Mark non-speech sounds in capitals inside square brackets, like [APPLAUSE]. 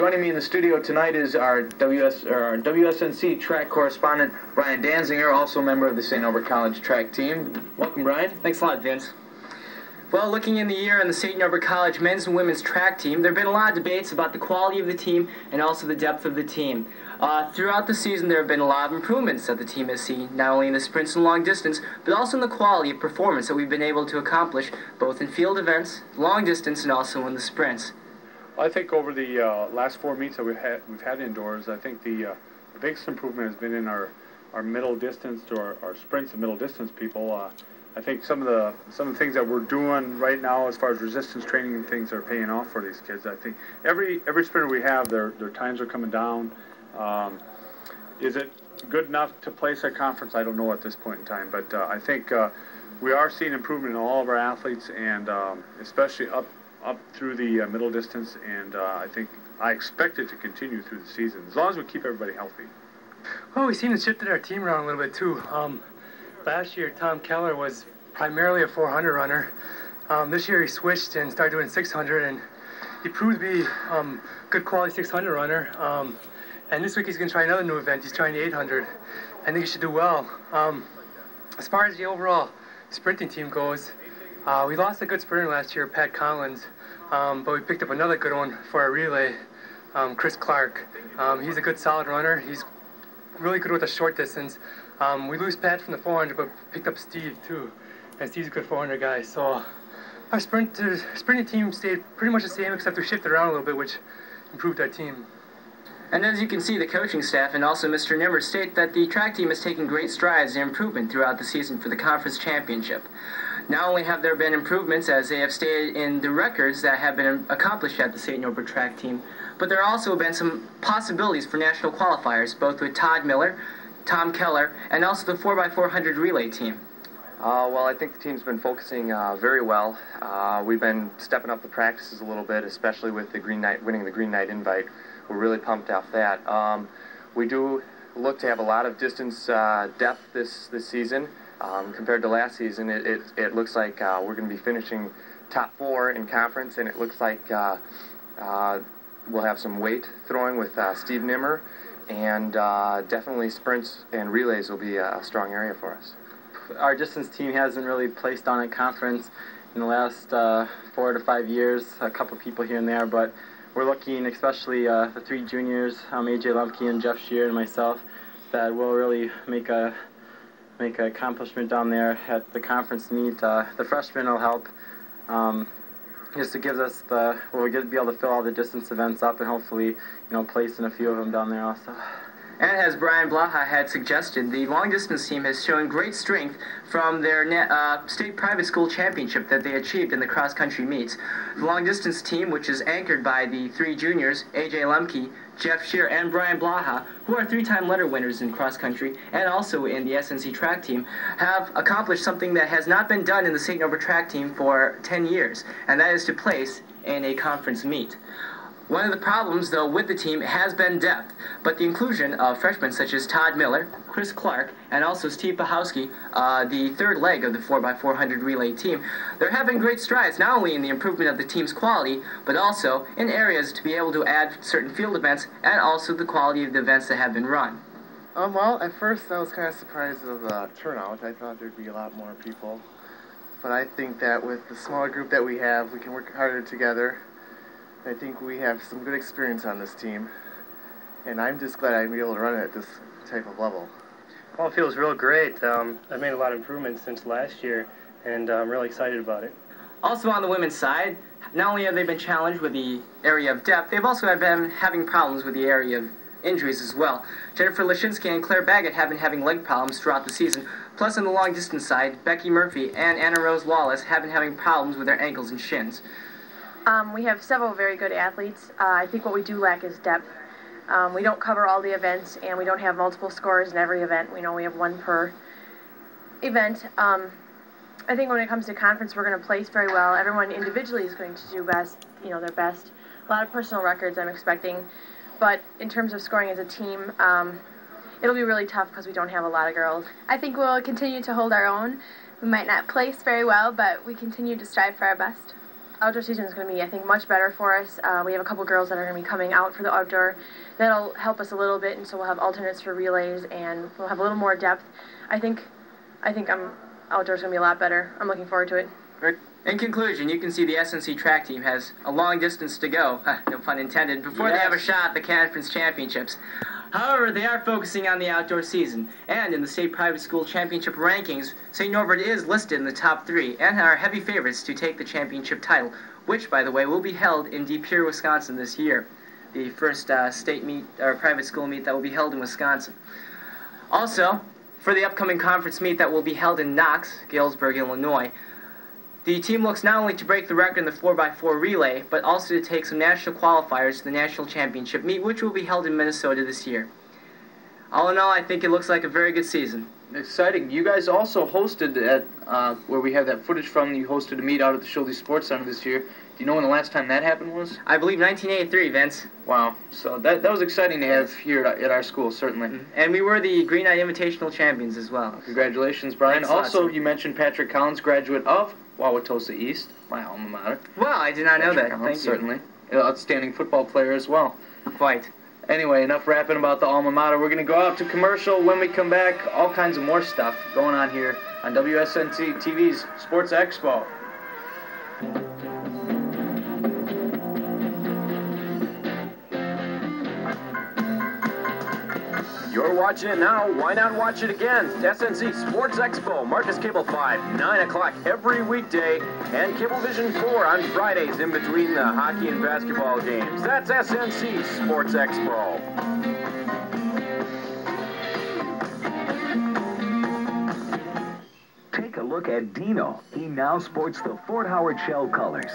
Joining me in the studio tonight is our, WS, our WSNC track correspondent, Brian Danzinger, also a member of the St. Norbert College track team. Welcome, Brian. Thanks a lot, Vince. Well, looking in the year on the St. Norbert College men's and women's track team, there have been a lot of debates about the quality of the team and also the depth of the team. Uh, throughout the season, there have been a lot of improvements that the team has seen, not only in the sprints and long distance, but also in the quality of performance that we've been able to accomplish, both in field events, long distance, and also in the sprints. I think over the uh, last four meets that we've had, we've had indoors, I think the, uh, biggest improvement has been in our, our middle distance to our, our sprints and middle distance people. Uh, I think some of the some of the things that we're doing right now, as far as resistance training and things, are paying off for these kids. I think every every sprinter we have, their their times are coming down. Um, is it good enough to place a conference? I don't know at this point in time, but uh, I think uh, we are seeing improvement in all of our athletes, and um, especially up up through the uh, middle distance. And uh, I think I expect it to continue through the season as long as we keep everybody healthy. Well, we seem to shifted our team around a little bit too. Um, last year, Tom Keller was primarily a 400 runner. Um, this year, he switched and started doing 600, and he proved to be um, good quality 600 runner. Um, and this week, he's going to try another new event. He's trying the 800. I think he should do well. Um, as far as the overall sprinting team goes, uh, we lost a good sprinter last year, Pat Collins, um, but we picked up another good one for our relay, um, Chris Clark. he's a good, solid runner. He's really good with the short distance. Um, we lose Pat from the 400, but picked up Steve too, and Steve's a good 400 guy. So our sprint sprinting team stayed pretty much the same, except we shifted around a little bit, which improved our team. And as you can see, the coaching staff and also Mr. Nimmer state that the track team has taken great strides in improvement throughout the season for the conference championship. Not only have there been improvements, as they have stated in the records that have been accomplished at the St. Norbert track team, but there have also been some possibilities for national qualifiers, both with Todd Miller, Tom Keller, and also the 4x400 relay team? Uh, well, I think the team's been focusing uh, very well. Uh, we've been stepping up the practices a little bit, especially with the Green Knight winning the Green Knight invite. We're really pumped off that. Um, we do look to have a lot of distance uh, depth this this season um, compared to last season. It it, it looks like uh, we're going to be finishing top four in conference, and it looks like uh, we'll have some weight throwing with Steve Nimmer and uh, definitely sprints and relays will be a, strong area for us. Our distance team hasn't really placed on a conference in the last uh, four to five years, a couple people here and there, but we're looking, especially uh, the three juniors, um, AJ Lemke and Jeff Shear and myself, that will really make a make an accomplishment down there at the conference meet. Uh, the freshmen will help. Um, just to give us the we'll be able to fill all the distance events up and hopefully you know place in a few of them down there also. And as Brian Blaha had suggested, the long distance team has shown great strength from their uh, state private school championship that they achieved in the cross country meets. The long distance team, which is anchored by the three juniors, AJ Lemke, Jeff Shear, and Brian Blaha, who are three time letter winners in cross country and also in the SNC track team, have accomplished something that has not been done in the St. Norbert track team for 10 years, and that is to place in a conference meet. One of the problems, though, with the team has been depth, but the inclusion of freshmen such as Todd Miller, Chris Clark, and also Steve Pahowski, uh, the third leg of the 4x400 relay team, they're having great strides not only in the improvement of the team's quality, but also in areas to be able to add certain field events and also the quality of the events that have been run. Um, well, at first I was kind of surprised of the turnout. I thought there'd be a lot more people. But I think that with the smaller group that we have, we can work harder together I think we have some good experience on this team, and I'm just glad I'm able to run it at this type of level. Well, it feels real great. Um, I've made a lot of improvements since last year, and uh, I'm really excited about it. Also on the women's side, not only have they been challenged with the area of depth, they've also been having problems with the area of injuries as well. Jennifer Lashinsky and Claire Baggett have been having leg problems throughout the season. Plus, on the long distance side, Becky Murphy and Anna Rose Wallace have been having problems with their ankles and shins. Um, we have several very good athletes. Uh, I think what we do lack is depth. Um, we don't cover all the events, and we don't have multiple scores in every event. We know we have one per event. Um, I think when it comes to conference, we're going to place very well. Everyone individually is going to do best, you know, their best. A lot of personal records I'm expecting, but in terms of scoring as a team, um, it'll be really tough because we don't have a lot of girls. I think we'll continue to hold our own. We might not place very well, but we continue to strive for our best. Outdoor season is going to be, I think, much better for us. Uh, we have a couple girls that are going to be coming out for the outdoor. That'll help us a little bit, and so we'll have alternates for relays, and we'll have a little more depth. I think, I think I'm outdoors going to be a lot better. I'm looking forward to it. In conclusion, you can see the SNC track team has a long distance to go, [LAUGHS] no pun intended, before they have a shot at the conference championships. However, they are focusing on the outdoor season, and in the state private school championship rankings, St. Norbert is listed in the top three and are heavy favorites to take the championship title, which, by the way, will be held in De Pere, Wisconsin this year, the first uh, state meet or private school meet that will be held in Wisconsin. Also, for the upcoming conference meet that will be held in Knox, Galesburg, Illinois, the team looks not only to break the record in the 4x4 relay, but also to take some national qualifiers to the national championship meet, which will be held in Minnesota this year. All in all, I think it looks like a very good season. Exciting. You guys also hosted at uh, where we have that footage from. You hosted a meet out at the Schuldes Sports Center this year. Do you know when the last time that happened was? I believe 1983, Vince. Wow. So that that was exciting to have here at, at our school, certainly. And we were the Green Knight Invitational champions as well. Congratulations, Brian. Thanks also, you mentioned Patrick Collins, graduate of Wauwatosa East, my alma mater. Well, I did not know that. Collins, Thank you. certainly. An outstanding football player as well. Quite. Anyway, enough rapping about the alma mater. We're going to go out to commercial. When we come back, all kinds of more stuff going on here on WSNC TV's Sports Expo. You're watching it now. Why not watch it again? SNC Sports Expo, Marcus Cable 5, 9 o'clock every weekday, and Cablevision 4 on Fridays in between the hockey and basketball games. That's SNC Sports Expo. Take a look at Dino. He now sports the Fort Howard Shell colors.